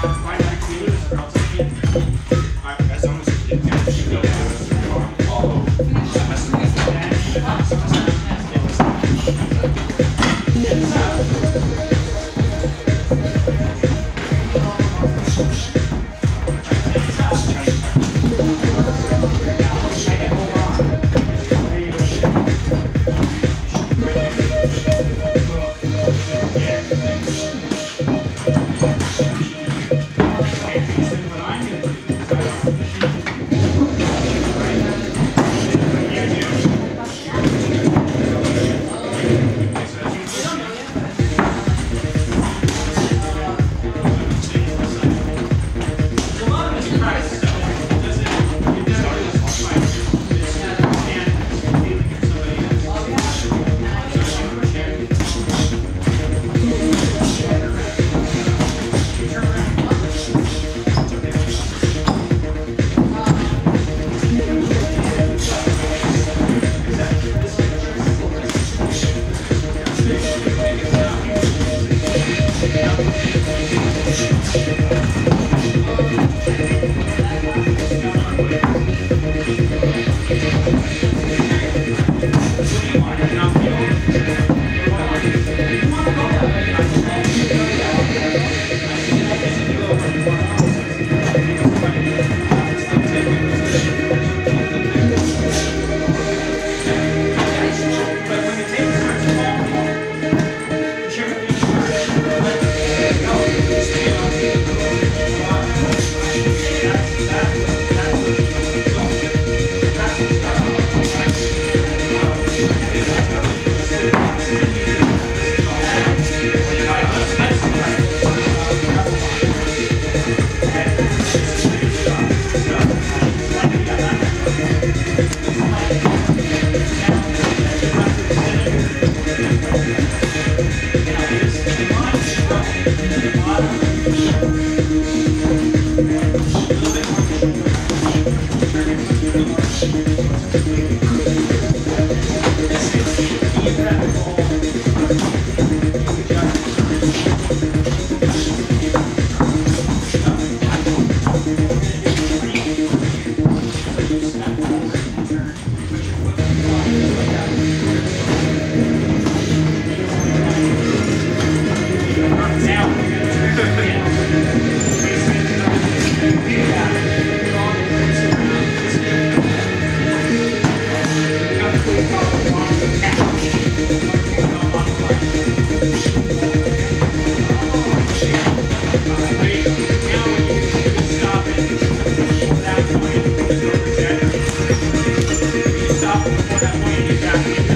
Now. we got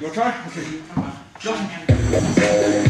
You try? Okay. Can you